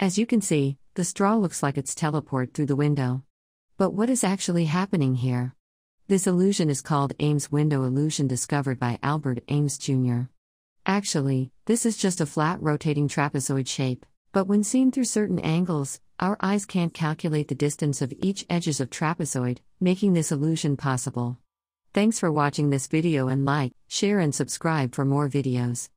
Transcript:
As you can see, the straw looks like it's teleport through the window. But what is actually happening here? This illusion is called Ames window illusion discovered by Albert Ames Jr. Actually, this is just a flat rotating trapezoid shape, but when seen through certain angles, our eyes can't calculate the distance of each edges of trapezoid, making this illusion possible. Thanks for watching this video and like, share and subscribe for more videos.